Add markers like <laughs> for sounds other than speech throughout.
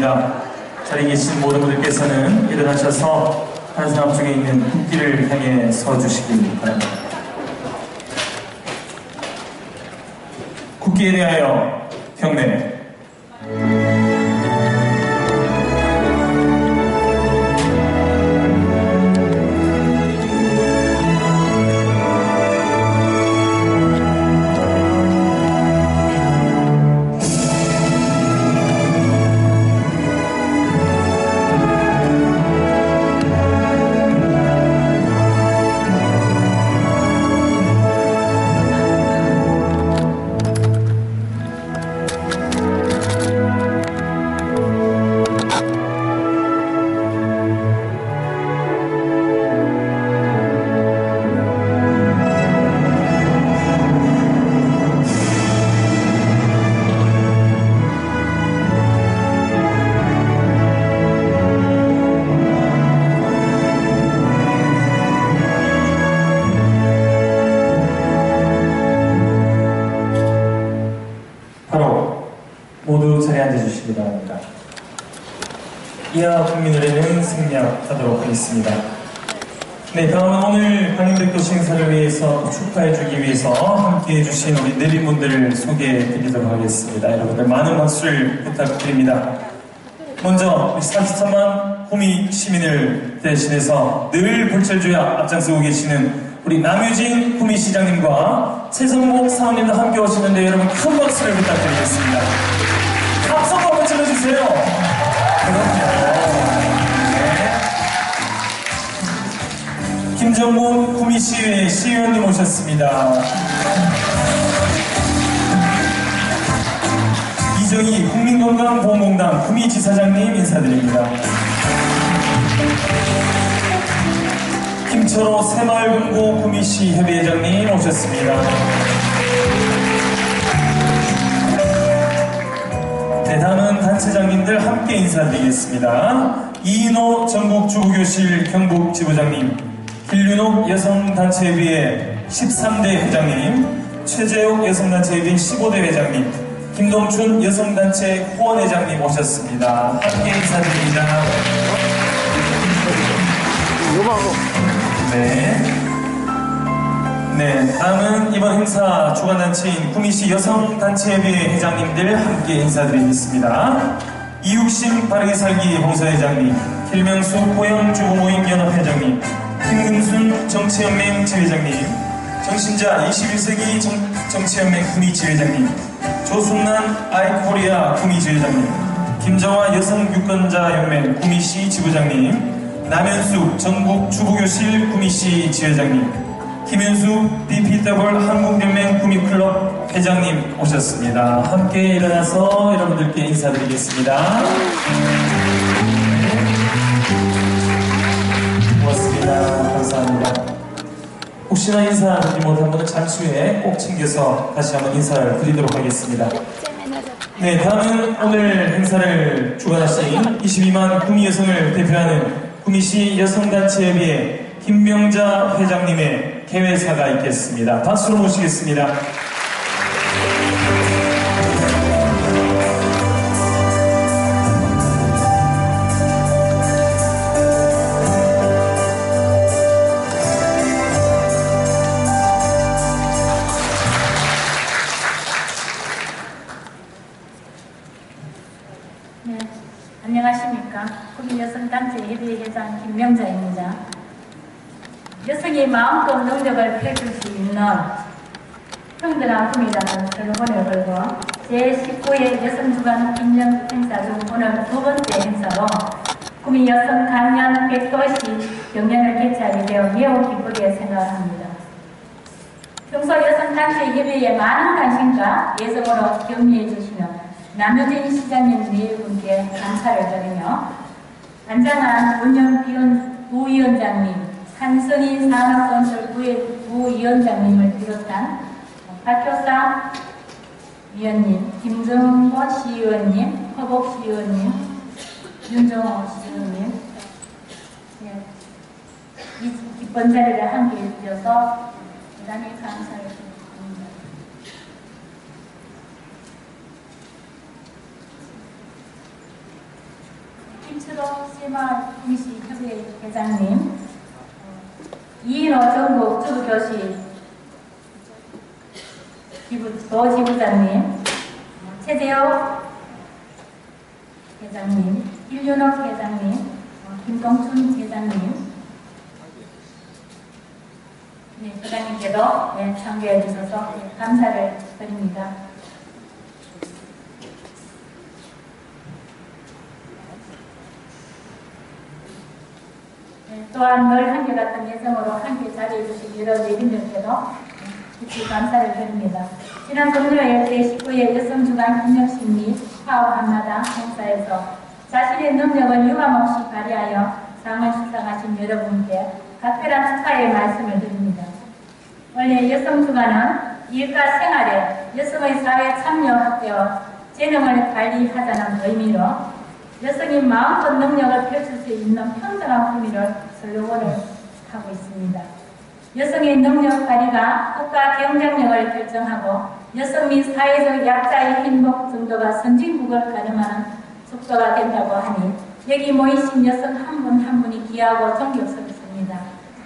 있겠습니다. 자리에 계신 모든 분들께서는 일어나셔서 한 사람 중에 있는 국기를 향해 서주시기 바랍니다. 국기에 대하여 네, 다음은 오늘 관림백도 시행사를 위해서 축하해주기 위해서 함께해 주신 우리 내빈분들을 소개해 드리도록 하겠습니다. 여러분들 많은 박수를 부탁드립니다. 먼저 43만 호미 시민을 대신해서 늘 불철주야 앞장서고 계시는 우리 남유진 호미 시장님과 최성목 사원님도 함께 오시는데 여러분 큰 박수를 부탁드리겠습니다. 박수 한번 질러주세요. 김정문 구미시의회 시의원님 오셨습니다. 이정희 국민건강보험공단 구미지사장님 인사드립니다. 김철호 새마을금고 구미시 협의회장님 오셨습니다. 네, 다음은 단체장님들 함께 인사드리겠습니다. 이인호 전국주부교실 경북지부장님, 길윤옥 여성단체협의회 13대 회장님, 최재욱 여성단체협의회 15대 회장님, 김동춘 여성단체 후원회장님 오셨습니다. 함께 인사드립니다. 네. 네, 다음은 이번 행사 주관단체인 구미시 여성단체협의회 회장님들 함께 인사드리겠습니다. 이육심 바르게 살기 봉사회장님, 길명수 고영주부모임연합회장님, 김금순 정치연맹 지회장님, 정신자 21세기 정, 정치연맹 구미 지회장님, 조순난 아이코리아 구미 지회장님, 김정화 여성유권자연맹 구미시 지부장님, 남현숙 전국 주부교실 구미시 지회장님, 김현수 BPW 한국연맹 구미클럽 회장님 오셨습니다. 함께 일어나서 여러분들께 인사드리겠습니다. 감사합니다. 혹시나 인사 드리지 못한 분은 잠시 후에 꼭 챙겨서 다시 한번 인사를 드리도록 하겠습니다. 네, 다음은 오늘 행사를 주관하신 22만 구미 여성을 대표하는 구미시 여성단체협의회 김명자 회장님의 개회사가 있겠습니다. 박수로 모시겠습니다. 마음껏 능력을 펼칠 수 있는 평등한 꿈이라는 슬로건을 걸고 제19회 여성주간 기념 행사 중 오늘 두 번째 행사로 구미 여성 강연 100도시 경연을 개최하게 되어 매우 기쁘게 생각합니다. 평소 여성 단체 협의회에 많은 관심과 예정으로 격려해 주시는 남효진 시장님 네 분께 감사를 드리며 안장한 운영 비원 부위원장님, 한선인 산업건설부의 부위원장님을 비롯한 박효사 위원님, 김정호 시의원님, 허복 시의원님, 윤정호 시의원님 네. 이 기쁜 자리를 함께해 주셔서 대단히 감사를 드립니다. 김철호 세마 공시협회 회장님 이인호 전국 주부교시 지부, 도지부장님, 최재호 회장님, 일윤옥 회장님, 어, 김동춘 회장님, 네, 회장님께도 네, 참여해 주셔서 네, 감사를 드립니다. 또한 늘 한결같은 예정으로 함께 자리해 주신 여러 내빈들께도 깊이 감사를 드립니다. 지난 금요일 제19회 여성주간 기념식 및 파업 한마당 행사에서 자신의 능력을 유감없이 발휘하여 상을 수상하신 여러분께 각별한 축하의 말씀을 드립니다. 원래 여성주간은 일과 생활에 여성의 사회 참여 확대와 재능을 관리하자는 의미로 여성이 마음껏 능력을 펼칠 수 있는 평등한 품위를 슬로건을 하고 있습니다. 여성의 능력 발휘가 국가 경쟁력을 결정하고 여성 및 사회적 약자의 행복 정도가 선진국을 가늠하는 속도가 된다고 하니 여기 모이신 여성 한분한 분이 귀하고 존경스럽습니다.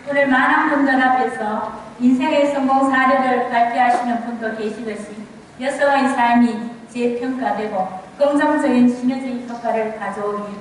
오늘 많은 분들 앞에서 인생의 성공 사례를 발표하시는 분도 계시듯이 여성의 삶이 재평가되고 긍정적인 시너지 효과를 가져오길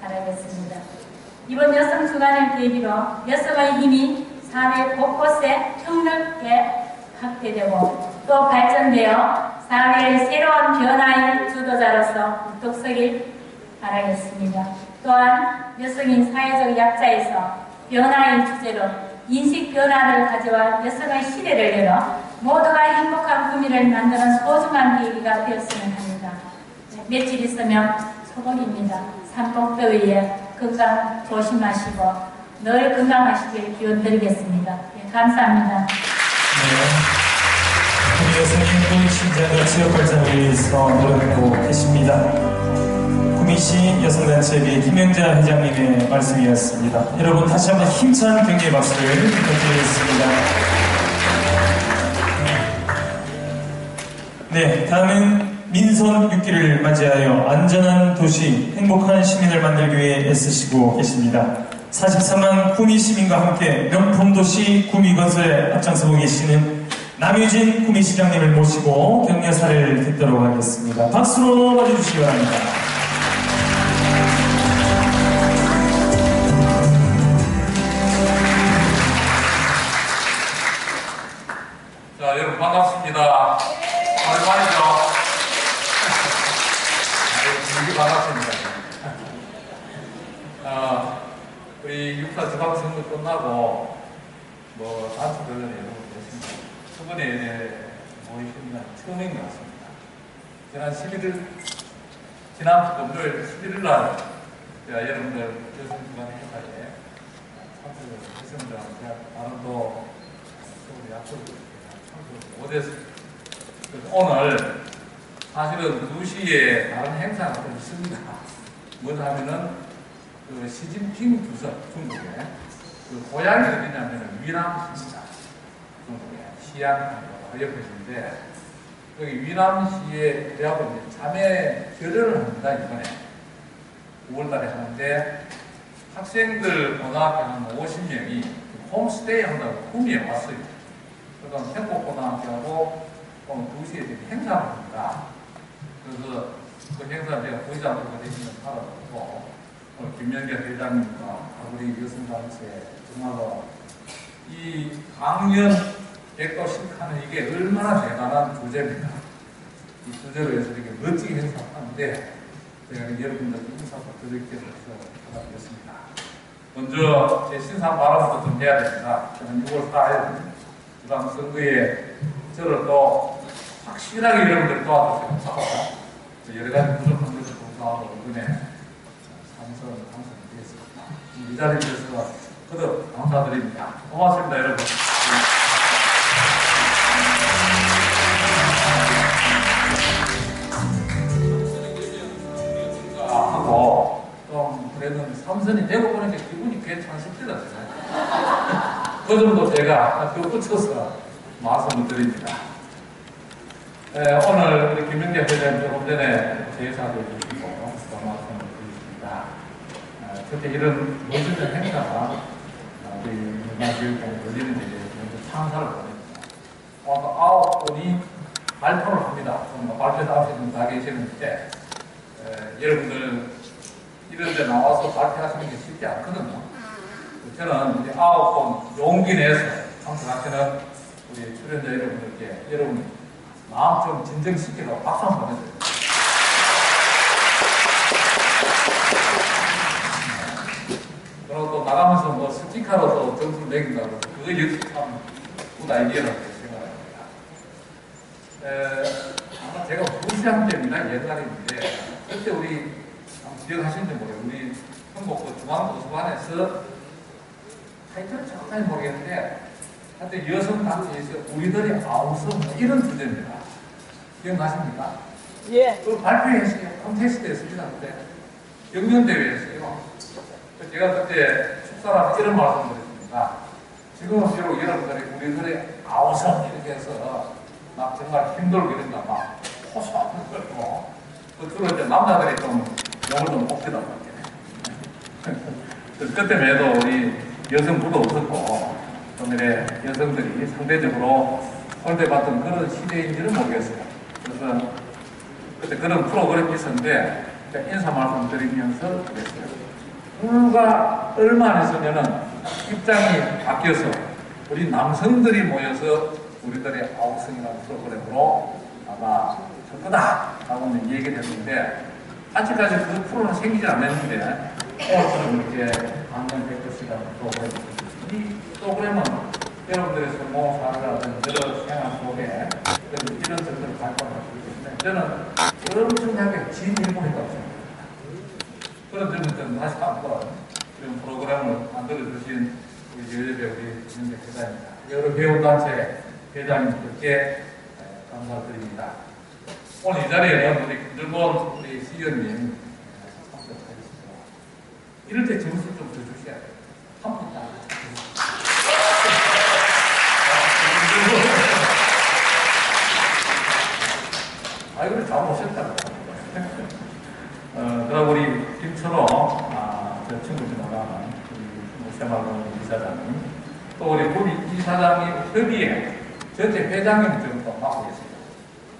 바라겠습니다. 이번 여성 주간을 계기로 여성의 힘이 사회 곳곳에 폭넓게 확대되고 또 발전되어 사회의 새로운 변화의 주도자로서 우뚝 서길 바라겠습니다. 또한 여성인 사회적 약자에서 변화의 주제로 인식 변화를 가져와 여성의 시대를 열어 모두가 행복한 구미를 만드는 소중한 계기가 되었으면 합니다. 며칠 있으면 소복입니다. 산복더위에 건강 조심하시고 늘 건강하시길 기원 드리겠습니다. 예, 감사합니다. 네. 우리 여성인 신자가 지역 발전을 위해서 노력하고 계십니다. 구미시 여성단체의 김영자 회장님의 말씀이었습니다. 여러분 다시 한번 힘찬 경례 박수를 부탁드리겠습니다. 네, 다음은 민선 6기를 맞이하여 안전한 도시, 행복한 시민을 만들기 위해 애쓰시고 계십니다. 43만 구미 시민과 함께 명품 도시 구미 건설에 앞장서고 계시는 남유진 구미 시장님을 모시고 격려사를 듣도록 하겠습니다. 박수로 맞아주시기 바랍니다. 자, 여러분 반갑습니다. 오랜만이죠? 네, 되게 반갑습니다. 어, 우리 육사 지방 선거 끝나고, 뭐, 단체들은 여러분 계십니다. 수번에 모이신 날 처음인 것 같습니다. 지난 11일, 지난 금요일 11일 날, 제가 여러분들 여성주간 행사에 참석을 했습니다. 제가 우리 약속을 못했습니다. 그래서 오늘 사실은 2시에 다른 행사가 좀 있습니다. <laughs> 뭐냐 하면은 그 시진핑 주석 중국에 그 고향이 어디냐면은 위남시입니다. 중국에 시안이라고 옆에 있는데 여기 위남시에 대하고 이제 자매 결연을 합니다 이번에 9월달에 하는데 학생들 고등학교 한 50명이 홈스테이 한다고 구미에 왔어요. 그다음 행복고등학교하고 오늘 2시에 지금 행사를 합니다. 그래서 그 행사 제가 부의장으로 되시면 팔아보고 오늘 김명재 회장님과 우리 여성단체 정말로 이 강연 백도식하는 이게 얼마나 대단한 주제입니다. 이 주제로 해서 이렇게 멋지게 행사하는데 제가 여러분들 인사도 드릴 겸 해서 받아보겠습니다. 먼저 제 신상 발언부터 좀 해야 됩니다. 저는 6월 4일 지방선거에 저를 또 확실하게 여러분들 도와주세요. 여러 가지 부족한 것을 공부하고 이번에 삼선 당선되었습니다. 이 자리에 대해서 거듭 감사드립니다. 고맙습니다, 여러분. 하고 좀 그래도 삼선이 되고 보니까 기분이 괜찮습니다. <laughs> 그 정도 제가 덧붙여서 말씀을 드립니다. 에, 오늘 우리 김명재 회장님 조금 전에 제사도 해주시고 또 말씀을 드리십니다. 그때 이런 멋진 행사가 어, 우리 문화교육부에 열리는 일에 먼저 찬사를 보냅니다. 어, 아홉 분이 발표를 합니다. 정말 발표 앞에 다 계시는데 에, 여러분들 이런 데 나와서 발표하시는 게 쉽지 않거든요. 저는 우리 아홉 분 용기 내서 참석하시는 우리 출연자 여러분들께 여러분 마음 좀 진정시키고 박수 한번 보내드립니다. 그리고 또 나가면서 뭐 스티커로도 점수를 매긴다고 그거 역시 참 good idea라고 생각합니다. 에, 아마 제가 무시한 때입니다. 옛날인데 그때 우리 기억하시는지 모르겠어요. 우리 한국 중앙도서관에서 타이틀을 정확하게 모르겠는데 하여튼 여성 단체에서 우리들이 아우성 뭐 이런 주제입니다. 기억나십니까? 예. 그 발표했어요. 콘테스트 했습니다. 그때 경연대회였어요. 그 제가 그때 축사라서 이런 말씀 드렸습니다. 지금은 비록 여러분들이 우리들의 아우성 이렇게 해서 막 정말 힘들고 이런다 막 호소하는 거고 그 주로 이제 남자들이 좀 욕을 좀 하고 그 <laughs> 그때만 해도 우리 여성부도 없었고 좀 이래 여성들이 상대적으로 홀대받던 그런 시대인지는 모르겠어요. 그래서 그때 그런 프로그램이 있었는데 인사 말씀 드리면서 그랬어요. 불과 얼마 안 있으면은 입장이 바뀌어서 우리 남성들이 모여서 우리들의 아우성이라는 프로그램으로 아마 할 거다 라고 얘기를 했는데 아직까지 그 프로는 생기지 않았는데 오늘처럼 이렇게 백도 시간 프로그램이 프로그램은 여러분들의 성공 사례라든지 여러 생활 속에 이런 점들을 수 있기 때문에 저는 엄청나게 진일보했다고 생각합니다. 그런 좀 다시 한번 이런 프로그램을 만들어 주신 우리 여자 우리 진영대 회장입니다. 여러 배우단체 회장님들께 에, 감사드립니다. 오늘 이 자리에는 우리 김들본 우리 시의원님 참석하겠습니다. 이럴 때 점수 좀더 주셔야 돼요. 한번 딱. 아이고, 잘 오셨다. 어, 그럼 우리 김철호, 아, 저 친구들 나가는 우리 새마을 이사장님, 또 우리 구리 이사장님 협의회 전체 회장님 지금 또 맡고 계십니다.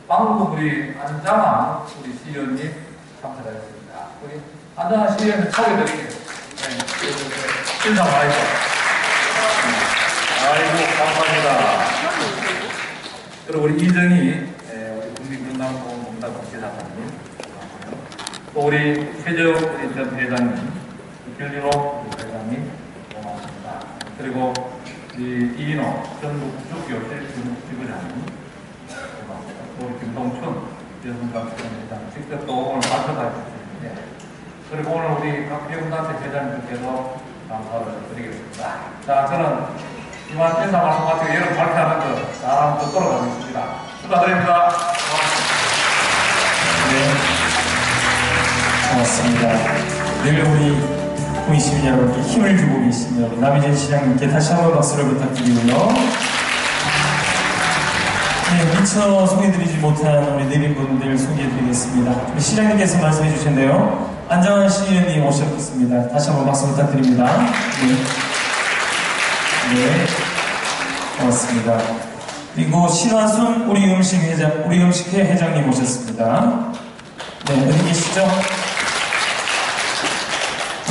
방금 우리 안장한 우리 시의원님 참석하셨습니다. 우리 안장한 시의원님 소개드리겠습니다. 네, 그, 인사 줘. 아이고, 감사합니다. 그리고 우리 이정희, 에, 우리 국민건강보험공단 지사장님, 또 우리 최재욱 전 회장님, 길리로 회장님, 고맙습니다. 그리고 이 이인호 전국축교실 지부장님, 고맙습니다. 또 김동춘 여성감 회장 직접 또 오늘 발표해 주셨는데, 그리고 오늘 우리 각 배움단체 회장님들께도 감사를 드리겠습니다. 자, 저는 이만 인사 말씀 마치고 여러분 발표하는 거 다음 또 돌아가겠습니다. 축하드립니다. 고맙습니다. 늘 우리 국민 시민 여러분께 힘을 주고 계신 여러분, 남희진 시장님께 다시 한 번 박수를 부탁드리고요. 네, 미처 소개드리지 못한 우리 내빈 분들 소개해드리겠습니다. 우리 시장님께서 말씀해 주셨는데요. 안정환 시의원님 오셨습니다. 다시 한 번 박수 부탁드립니다. 네. 네. 고맙습니다. 그리고 신화순 우리 음식 회장, 우리 음식회 회장님 오셨습니다. 네, 어디 계시죠?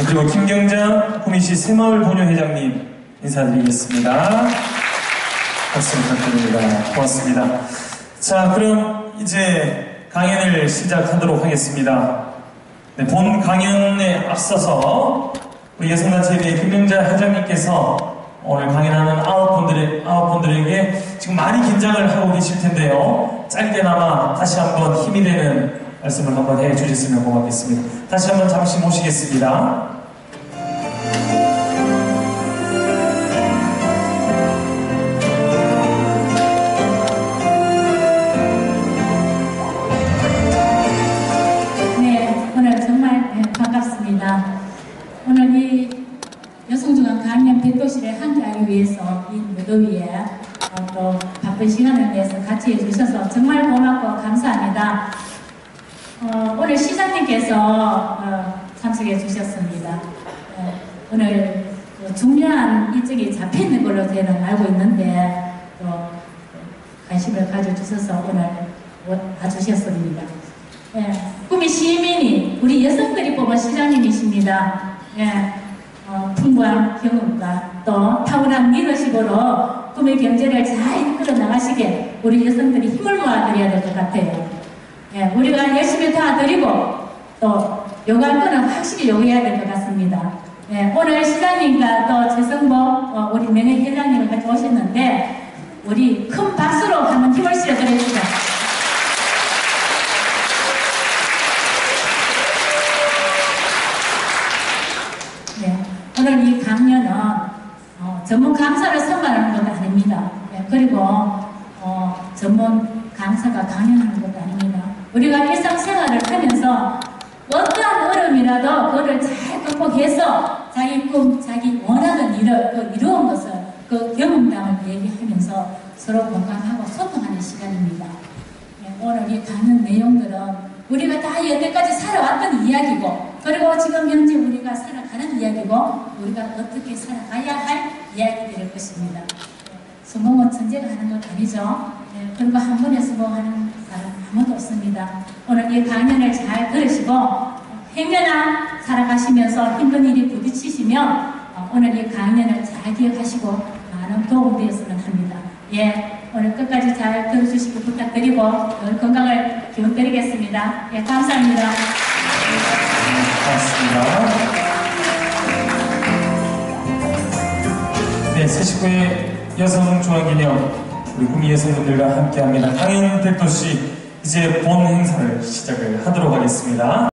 네, 그리고 김경장 구미시 새마을 본요 회장님 인사드리겠습니다. 박수 부탁드립니다. 고맙습니다. 자, 그럼 이제 강연을 시작하도록 하겠습니다. 네, 본 강연에 앞서서 우리 여성단체의 김명자 회장님께서 오늘 강연하는 아홉 분들의 아홉 분들에게 지금 많이 긴장을 하고 계실 텐데요. 짧게나마 다시 한번 힘이 되는 말씀을 한번 해 주셨으면 고맙겠습니다. 다시 한번 잠시 모시겠습니다. 네, 네. 오늘 이 여성중앙 강연 백도실에 함께하기 위해서 이 무더위에 어, 또 바쁜 시간을 내서 같이 해주셔서 정말 고맙고 감사합니다. 어, 오늘 시장님께서 어, 참석해 주셨습니다. 오늘 그 중요한 일정이 잡혀 있는 걸로 저는 알고 있는데 또 관심을 가져주셔서 오늘 와주셨습니다. 예, 꿈이 시민이 우리 여성들이 뽑은 시장님이십니다. 예, 어, 풍부한 경험과 또 탁월한 리더십으로 꿈의 경제를 잘 이끌어 나가시게 우리 여성들이 힘을 모아드려야 될 것 같아요. 예, 우리가 열심히 도와드리고 또 요구할 거는 확실히 요구해야 될 것 같습니다. 예, 오늘 시장님과 또 최성보 어, 우리 명예 회장님을 같이 오셨는데 우리 큰 박수로 한번 힘을 실어드립시다. 네, 오늘 이 강연은 어, 전문 강사를 선발하는 것도 아닙니다. 네, 그리고 어, 전문 강사가 강연하는 것도 아닙니다. 우리가 일상생활을 하면서 어떠한 어려움이라도 그거를 잘 극복해서 자기 꿈, 자기 원하는 일을 그 이루은 것을 그 경험담을 얘기하면서 서로 공감하고 소통하는 시간입니다. 네, 오늘 이 강연 내용들은 우리가 다 여태까지 살아왔던 이야기고 그리고 지금 현재 우리가 살아가는 이야기고 우리가 어떻게 살아가야 할 이야기들일 것입니다. 성공은 천재가 하는 것 아니죠. 네, 그리고 한 번에 성공하는 없습니다. 오늘 이 강연을 잘 들으시고 행여나 살아가시면서 힘든 일이 부딪히시면 어, 오늘 이 강연을 잘 기억하시고 많은 도움이 되었으면 합니다. 예, 오늘 끝까지 잘 들어주시기 부탁드리고 늘 건강을 기원드리겠습니다. 예, 감사합니다. 고맙습니다. 네, 49회 여성 중앙기념 우리 구미 여성분들과 함께합니다. 강연 백도시 이제 본 행사를 시작을 하도록 하겠습니다.